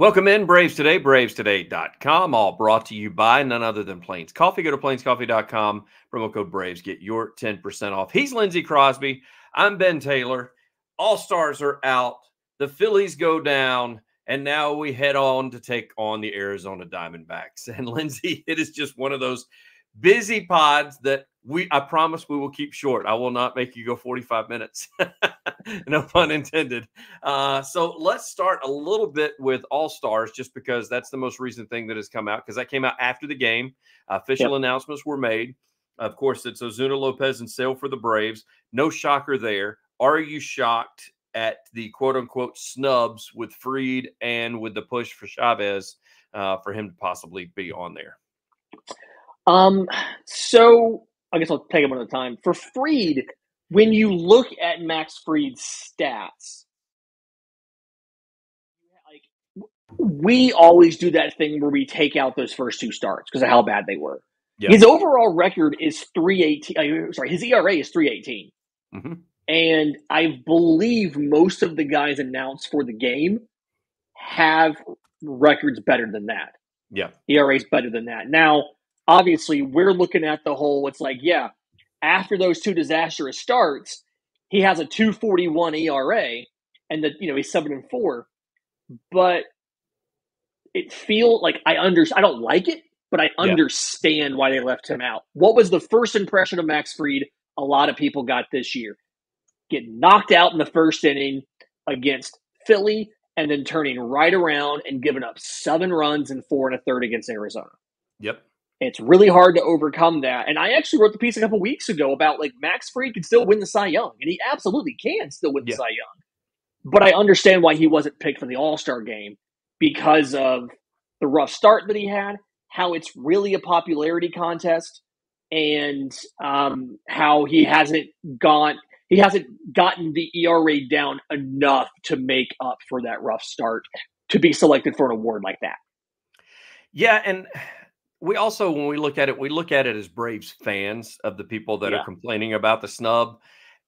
Welcome in, Braves Today, bravestoday.com. All brought to you by none other than Plains Coffee. Go to plainscoffee.com, promo code Braves, get your 10% off. He's Lindsay Crosby. I'm Ben Taylor. All stars are out. The Phillies go down. And now we head on to take on the Arizona Diamondbacks. And Lindsay, it is just one of those busy pods that we I promise we will keep short. I will not make you go 45 minutes. no pun intended. Uh, so let's start a little bit with All Stars, just because that's the most recent thing that has come out, because that came out after the game. Official yep. announcements were made. Of course, it's Ozuna Lopez and Sale for the Braves. No shocker there. Are you shocked at the quote unquote snubs with Fried and with the push for Chavez uh, for him to possibly be on there? Um, so I guess I'll take them one at a time. For Fried, when you look at Max Fried's stats, like we always do that thing where we take out those first two starts because of how bad they were. Yep. His overall record is three eighteen. Uh, sorry, his ERA is three eighteen, mm mm-hmm. and I believe most of the guys announced for the game have records better than that. Yeah, ERA is better than that. Now obviously we're looking at the whole it's like yeah after those two disastrous starts he has a 241 era and the you know he's seven and four but it feel like i under i don't like it but i understand yeah. why they left him out. What was the first impression of max fried a lot of people got this year? Getting knocked out in the first inning against philly and then turning right around and giving up seven runs and four and a third against arizona. Yep it's really hard to overcome that. And I actually wrote the piece a couple weeks ago about like Max Fried can still win the Cy Young, and he absolutely can still win the yeah. Cy Young. But I understand why he wasn't picked for the All Star game because of the rough start that he had, how it's really a popularity contest, and um, how he hasn't gone he hasn't gotten the ERA down enough to make up for that rough start to be selected for an award like that. Yeah, and we also when we look at it we look at it as braves fans of the people that yeah. are complaining about the snub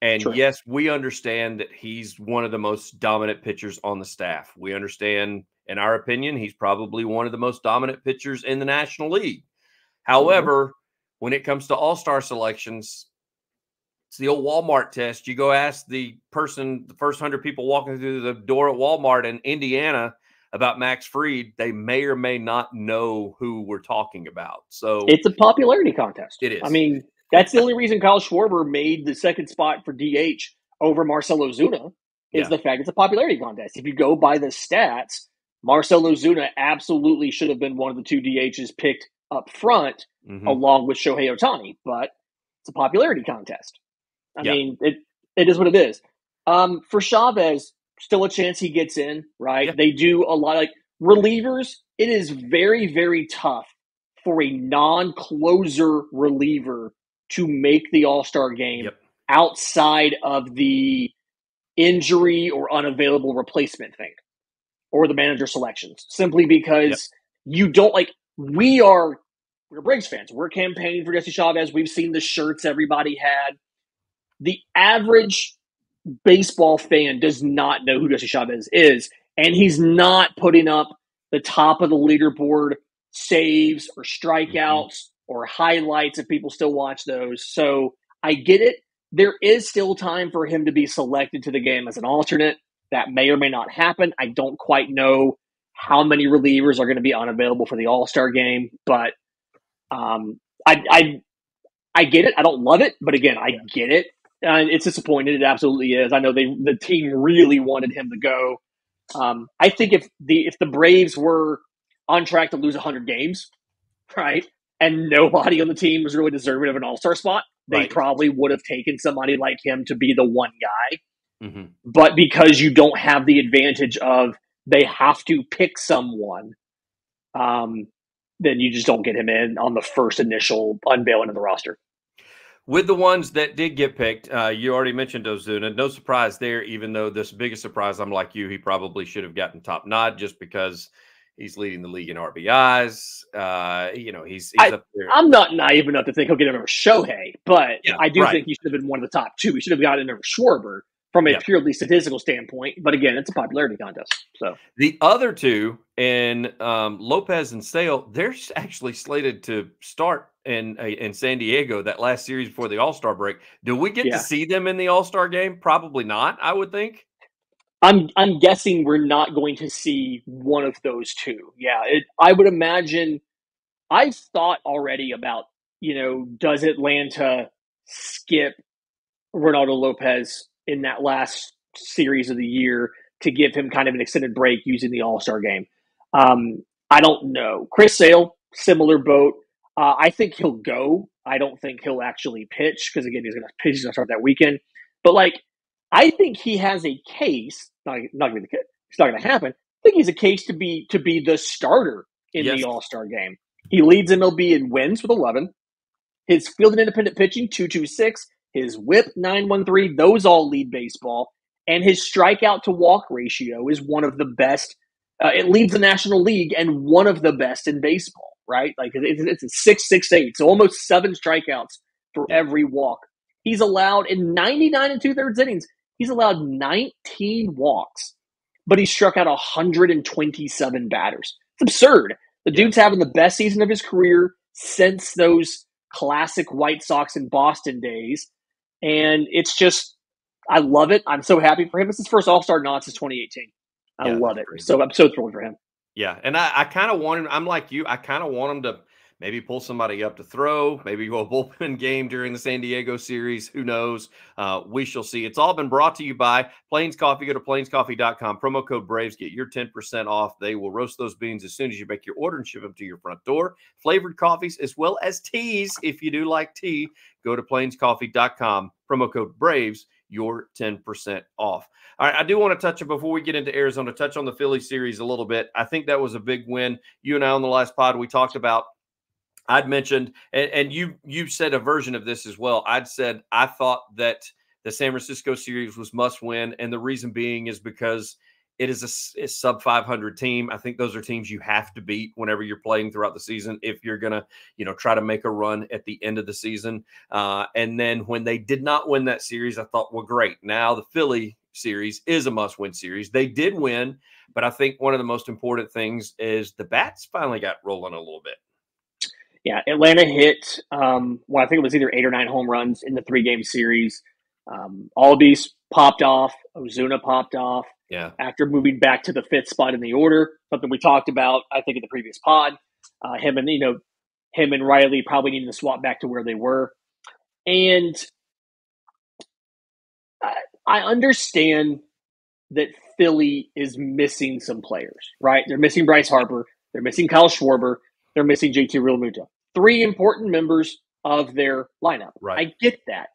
and yes we understand that he's one of the most dominant pitchers on the staff we understand in our opinion he's probably one of the most dominant pitchers in the national league mm-hmm. however mm-hmm. when it comes to all-star selections it's the old walmart test you go ask the person the first 100 people walking through the door at walmart in indiana about Max Fried, they may or may not know who we're talking about. So it's a popularity contest. It is. I mean, that's the only reason Kyle Schwarber made the second spot for DH over Marcell Ozuna is yeah. the fact it's a popularity contest. If you go by the stats, Marcell Ozuna absolutely should have been one of the two DHs picked up front mm-hmm. along with Shohei Ohtani, but it's a popularity contest. I yeah. mean, it it is what it is. Um, for Chavez, still a chance he gets in, right? Yeah. They do a lot like relievers. It is very, very tough for a non closer reliever to make the All Star game yep. outside of the injury or unavailable replacement thing or the manager selections, simply because yep. you don't like, we are. We're Braves fans. We're campaigning for Jesse Chavez. We've seen the shirts everybody had. The average baseball fan does not know who Jesse Chavez is, and he's not putting up the top of the leaderboard saves or strikeouts mm-hmm. or highlights if people still watch those. So I get it. There is still time for him to be selected to the game as an alternate. That may or may not happen. I don't quite know how many relievers are going to be unavailable for the All Star game, but um, I, I I get it. I don't love it, but again, I get it. And it's disappointed. It absolutely is. I know they the team really wanted him to go. Um, I think if the if the Braves were on track to lose 100 games, right, and nobody on the team was really deserving of an All Star spot, they right. probably would have taken somebody like him to be the one guy. Mm-hmm. But because you don't have the advantage of they have to pick someone, um, then you just don't get him in on the first initial unveiling of the roster. With the ones that did get picked, uh, you already mentioned Ozuna. No surprise there, even though this biggest surprise, I'm like you, he probably should have gotten top nod just because he's leading the league in RBIs. Uh, you know, he's, he's I, up there. I'm not naive enough to think he'll get over Shohei, but yeah, I do right. think he should have been one of the top two. He should have gotten over Schwarber. From a yep. purely statistical standpoint. But again, it's a popularity contest. So the other two, and um, Lopez and Sale, they're actually slated to start in in San Diego that last series before the All Star break. Do we get yeah. to see them in the All Star game? Probably not. I would think. I'm I'm guessing we're not going to see one of those two. Yeah, it, I would imagine. I've thought already about you know does Atlanta skip Reynaldo Lopez in that last series of the year to give him kind of an extended break using the All Star game. Um, I don't know. Chris Sale, similar boat. Uh, I think he'll go. I don't think he'll actually pitch because again, he's going to pitch. He's going to start that weekend. But like, I think he has a case. Not, not going to be the It's not going to happen. I think he's a case to be to be the starter in yes. the All Star game. He leads MLB in wins with eleven. His fielding independent pitching two two six his whip 913, those all lead baseball. And his strikeout to walk ratio is one of the best. Uh, it leads the National League and one of the best in baseball, right? Like it's, it's a six, six, eight. So almost seven strikeouts for every walk. He's allowed in 99 and two thirds innings, he's allowed 19 walks, but he struck out 127 batters. It's absurd. The dude's having the best season of his career since those classic White Sox and Boston days. And it's just, I love it. I'm so happy for him. It's his first All Star nod since 2018. I yeah, love it. So I'm so thrilled for him. Yeah, and I, I kind of want him. I'm like you. I kind of want him to maybe pull somebody up to throw, maybe go a bullpen game during the San Diego series. Who knows? Uh, we shall see. It's all been brought to you by Plains Coffee. Go to plainscoffee.com. Promo code Braves. Get your 10% off. They will roast those beans as soon as you make your order and ship them to your front door. Flavored coffees as well as teas. If you do like tea, go to plainscoffee.com. Promo code Braves your 10% off. All right, I do want to touch it before we get into Arizona, touch on the Philly series a little bit. I think that was a big win. You and I on the last pod, we talked about I'd mentioned, and, and you you said a version of this as well. I'd said I thought that the San Francisco series was must win, and the reason being is because it is a, a, sub 500 team. I think those are teams you have to beat whenever you're playing throughout the season if you're gonna, you know, try to make a run at the end of the season. Uh, and then when they did not win that series, I thought, well, great. Now the Philly series is a must-win series. They did win, but I think one of the most important things is the bats finally got rolling a little bit. Yeah, Atlanta hit. Um, well, I think it was either eight or nine home runs in the three-game series. Um, Albies popped off. Ozuna popped off. Yeah. After moving back to the fifth spot in the order, something we talked about, I think, in the previous pod. Uh, him and you know, him and Riley probably needing to swap back to where they were, and I, I understand that Philly is missing some players. Right? They're missing Bryce Harper. They're missing Kyle Schwarber. They're missing JT Realmuto three important members of their lineup. Right. I get that.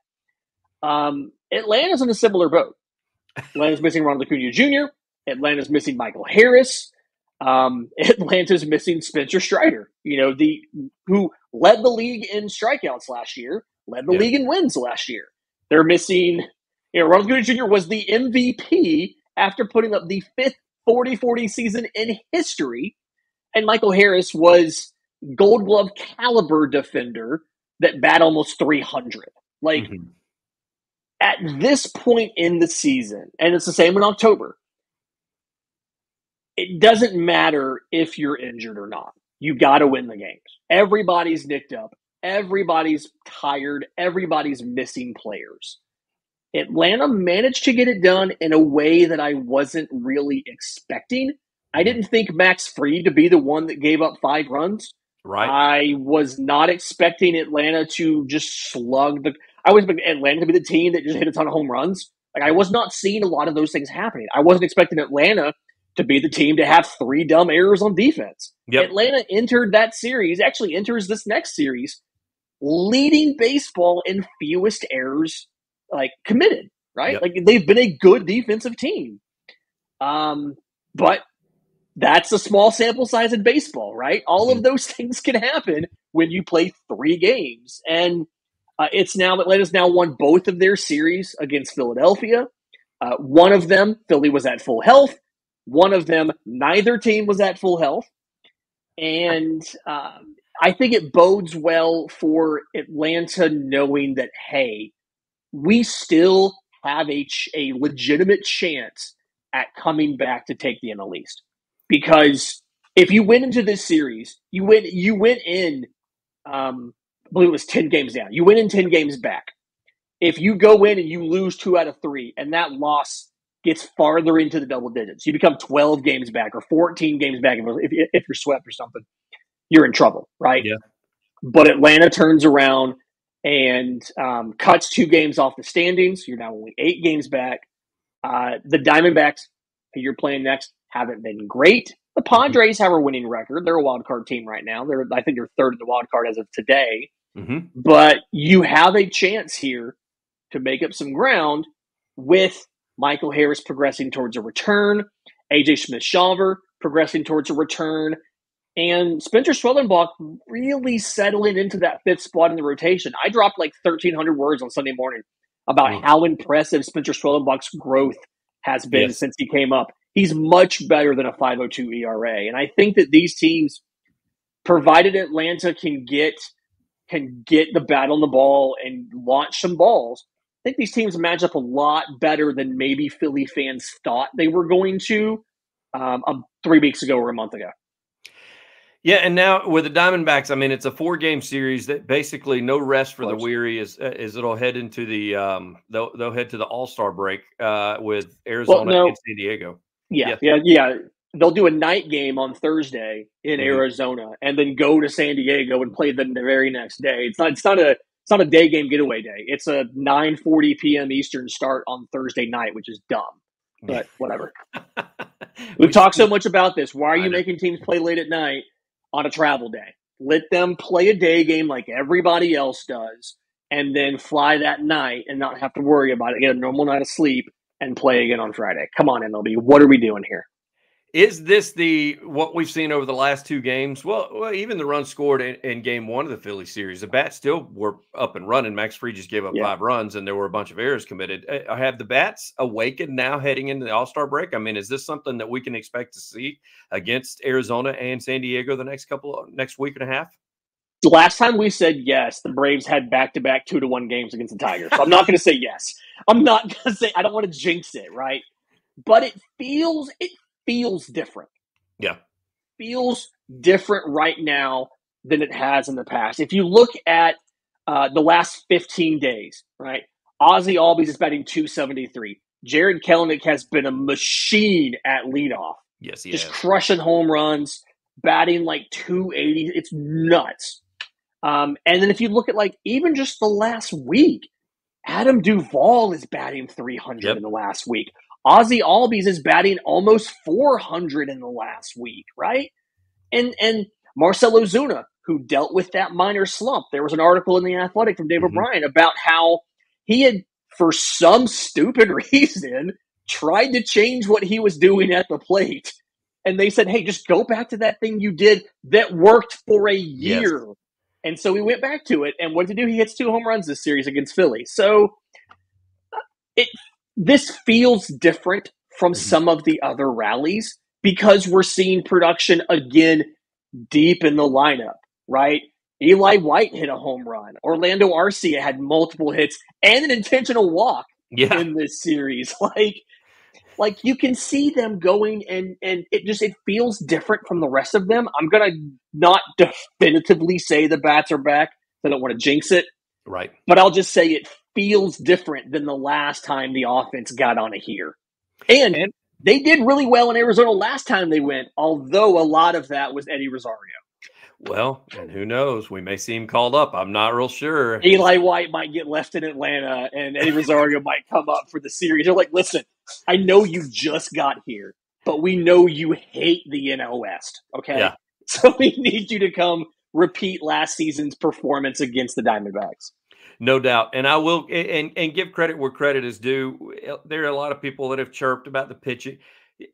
Um, Atlanta's in a similar boat. Atlanta's missing Ronald Acuna Jr. Atlanta's missing Michael Harris. Um, Atlanta's missing Spencer Strider. You know the who led the league in strikeouts last year, led the yeah. league in wins last year. They're missing. You know, Ronald Acuna Jr. was the MVP after putting up the fifth 40-40 season in history, and Michael Harris was gold glove caliber defender that bat almost 300. Like mm-hmm. at this point in the season, and it's the same in October, it doesn't matter if you're injured or not. You got to win the games. Everybody's nicked up. Everybody's tired. Everybody's missing players. Atlanta managed to get it done in a way that I wasn't really expecting. I didn't think Max Fried to be the one that gave up five runs. Right. I was not expecting Atlanta to just slug the. I was expecting Atlanta to be the team that just hit a ton of home runs. Like I was not seeing a lot of those things happening. I wasn't expecting Atlanta to be the team to have three dumb errors on defense. Yep. Atlanta entered that series, actually enters this next series, leading baseball in fewest errors like committed. Right, yep. like they've been a good defensive team. Um, but that's a small sample size in baseball, right? All of mm-hmm. those things can happen when you play three games. And uh, it's now that Atlanta's now won both of their series against Philadelphia. Uh, one of them, Philly was at full health. One of them, neither team was at full health. And um, I think it bodes well for Atlanta knowing that, hey, we still have a, ch- a legitimate chance at coming back to take the NL East. Because if you went into this series, you went you went in um, I believe it was 10 games down. You win in 10 games back. If you go in and you lose two out of three, and that loss gets farther into the double digits, you become 12 games back or 14 games back if, if you're swept or something, you're in trouble, right? Yeah. But Atlanta turns around and um, cuts two games off the standings. You're now only eight games back. Uh, the Diamondbacks, who you're playing next, haven't been great. The Padres have a winning record. They're a wild card team right now. They're I think they're third in the wild card as of today. Mm-hmm. But you have a chance here to make up some ground with Michael Harris progressing towards a return, AJ Smith Shawver progressing towards a return, and Spencer Schwellenbach really settling into that fifth spot in the rotation. I dropped like 1,300 words on Sunday morning about Mm. how impressive Spencer Schwellenbach's growth has been Yes. since he came up. He's much better than a 502 ERA. And I think that these teams, provided Atlanta can get can get the bat on the ball and launch some balls, I think these teams match up a lot better than maybe Philly fans thought they were going to um, um, three weeks ago or a month ago. Yeah, and now with the Diamondbacks, I mean, it's a four-game series that basically no rest for the weary. Is is it'll head into the um they'll they'll head to the All Star break uh with Arizona no. and San Diego. Yeah, Yeah. yeah, yeah. They'll do a night game on Thursday in Mhm. Arizona, and then go to San Diego and play them the very next day. It's not. It's not a. It's not a day game getaway day. It's a 9:40 p.m. Eastern start on Thursday night, which is dumb. But whatever. We've talked so much about this. Why are you making teams play late at night on a travel day? Let them play a day game like everybody else does, and then fly that night and not have to worry about it. Get a normal night of sleep and play again on Friday. Come on, MLB. What are we doing here? Is this the what we've seen over the last two games? Well, well even the run scored in, in game one of the Philly series, the bats still were up and running. Max Fried just gave up Yeah. five runs, and there were a bunch of errors committed. Uh, Have the bats awakened now heading into the All Star break? I mean, is this something that we can expect to see against Arizona and San Diego the next couple of next week and a half? The last time we said yes, the Braves had back to back two to one games against the Tigers. So I'm not going to say yes. I'm not going to say I don't want to jinx it, right? But it feels it feels different. Yeah. Feels different right now than it has in the past. If you look at uh, the last 15 days, right? Ozzie Albies is batting 273. Jarred Kelenic has been a machine at leadoff Yes, he just has. crushing home runs, batting like 280. It's nuts. Um, and then if you look at like even just the last week, Adam Duvall is batting 300 Yep. in the last week. Ozzie Albies is batting almost 400 in the last week, right? And and Marcell Ozuna, who dealt with that minor slump. There was an article in the Athletic from Dave Mhm. O'Brien about how he had, for some stupid reason, tried to change what he was doing at the plate. And they said, hey, just go back to that thing you did that worked for a year. And so we went back to it. And what did he do? He hits two home runs this series against Philly. So it this feels different from Mhm. some of the other rallies because we're seeing production again deep in the lineup, right? Eli White hit a home run. Orlando Arcia had multiple hits and an intentional walk Yeah. in this series. Like, like you can see them going and and it just it feels different from the rest of them. I'm gonna not definitively say the bats are back. I don't want to jinx it, Right. but I'll just say it feels different than the last time the offense got on a here. And, And- they did really well in Arizona last time they went, although a lot of that was Eddie Rosario. Well, and who knows? We may see him called up. I'm not real sure. Eli White might get left in Atlanta and Eddie Rosario might come up for the series. They're like, listen, I know you just got here, but we know you hate the NL West. Okay. Yeah. So we need you to come repeat last season's performance against the Diamondbacks. No doubt. And I will and and give credit where credit is due. There are a lot of people that have chirped about the pitching.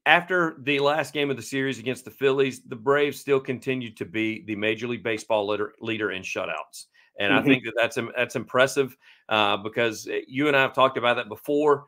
After the last game of the series against the Phillies, the Braves still continue to be the Major League Baseball leader, leader in shutouts. And I Mhm. think that that's that's impressive uh, because you and I have talked about that before.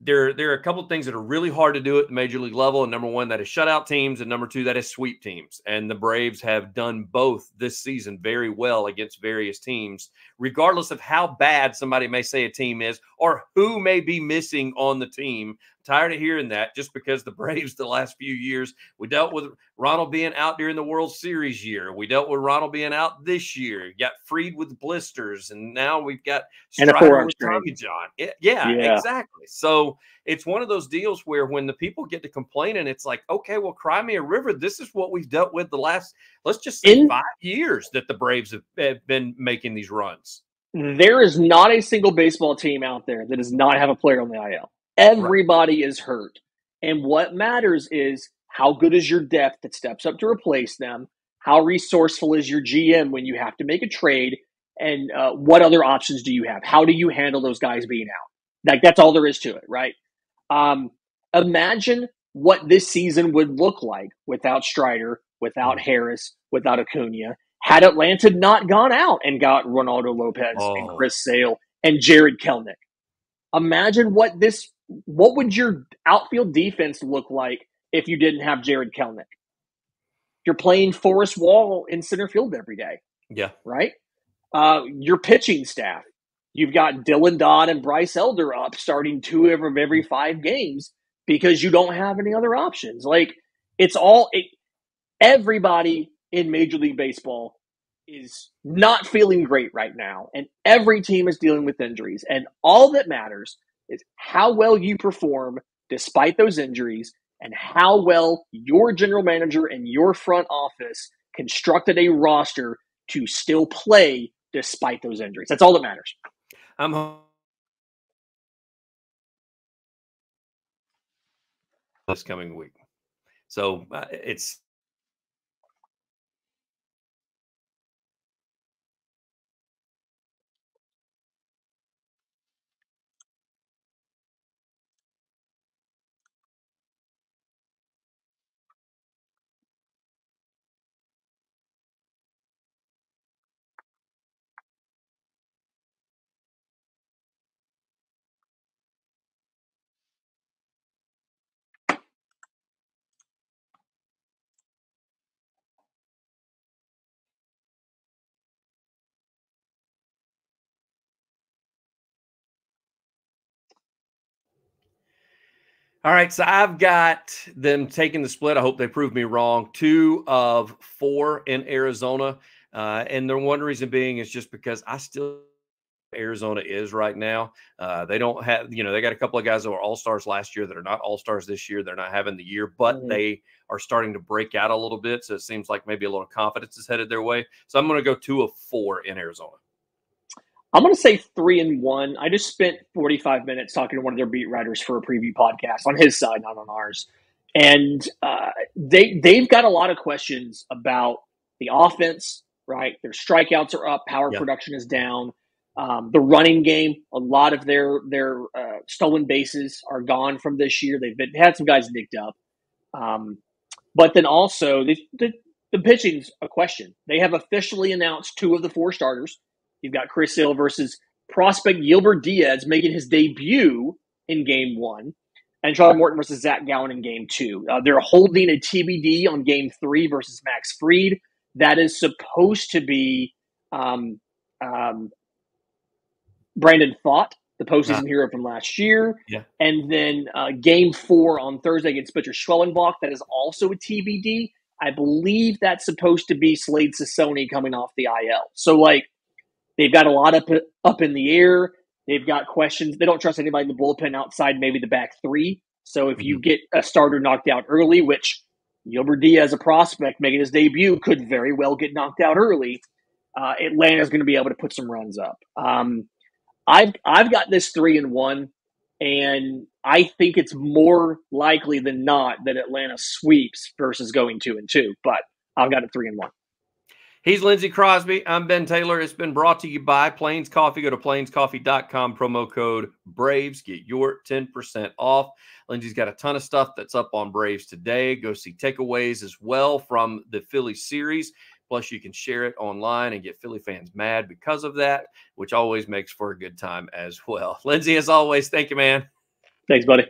There there are a couple of things that are really hard to do at the major league level. And number one, that is shutout teams, and number two, that is sweep teams. And the Braves have done both this season very well against various teams, regardless of how bad somebody may say a team is or who may be missing on the team tired of hearing that just because the Braves the last few years we dealt with Ronald being out during the World Series year. We dealt with Ronald being out this year. Got Fried with blisters, and now we've got and a forearm Tommy John. Yeah, yeah, exactly. So it's one of those deals where when the people get to complaining, it's like, okay, well, cry me a river. This is what we've dealt with the last, let's just say, In, five years that the Braves have, have been making these runs. There is not a single baseball team out there that does not have a player on the IL. Everybody right. is hurt. And what matters is how good is your depth that steps up to replace them? How resourceful is your GM when you have to make a trade? And uh, what other options do you have? How do you handle those guys being out? Like, that's all there is to it, right? Um, imagine what this season would look like without Strider, without Harris, without Acuna. Had Atlanta not gone out and got Reynaldo Lopez oh. and Chris Sale and Jarred Kelenic. Imagine what this what would your outfield defense look like if you didn't have Jarred Kelenic? You're playing Forrest Wall in center field every day. Yeah. Right? Uh, your pitching staff. You've got Dylan Dodd and Bryce Elder up starting two of every five games because you don't have any other options. Like it's all it, everybody in Major League Baseball is not feeling great right now, and every team is dealing with injuries. And all that matters is how well you perform despite those injuries and how well your general manager and your front office constructed a roster to still play despite those injuries. That's all that matters. I'm this coming week. So uh, it's All right, so I've got them taking the split. I hope they prove me wrong. Two of four in Arizona, uh, and the one reason being is just because I still Arizona is right now. Uh, they don't have, you know, they got a couple of guys that were all stars last year that are not all stars this year. They're not having the year, but mm-hmm. they are starting to break out a little bit. So it seems like maybe a little confidence is headed their way. So I'm going to go two of four in Arizona. I'm going to say three and one. I just spent 45 minutes talking to one of their beat writers for a preview podcast on his side, not on ours. And uh, they they've got a lot of questions about the offense. Right, their strikeouts are up, power yep. production is down. Um, the running game, a lot of their their uh, stolen bases are gone from this year. They've been had some guys nicked up, um, but then also the, the the pitching's a question. They have officially announced two of the four starters. You've got Chris Sale versus prospect Yilber Diaz making his debut in game one, and Charlie Morton versus Zach Gallen in game two. Uh, they're holding a TBD on game three versus Max Fried. That is supposed to be um, um, Brandon Pfaadt, the postseason hero from last year. Yeah. And then uh, game four on Thursday against Spencer Schwellenbach. That is also a TBD. I believe that's supposed to be Slade Cecconi coming off the IL. So, like, They've got a lot up up in the air. They've got questions. They don't trust anybody in the bullpen outside maybe the back three. So if you get a starter knocked out early, which Yilber Diaz, a prospect making his debut, could very well get knocked out early, uh, Atlanta is going to be able to put some runs up. Um, I've I've got this three and one, and I think it's more likely than not that Atlanta sweeps versus going two and two. But I've got it three and one. He's Lindsay Crosby. I'm Ben Taylor. It's been brought to you by Plains Coffee. Go to plainscoffee.com, promo code Braves. Get your 10% off. Lindsay's got a ton of stuff that's up on Braves today. Go see takeaways as well from the Philly series. Plus, you can share it online and get Philly fans mad because of that, which always makes for a good time as well. Lindsey, as always, thank you, man. Thanks, buddy.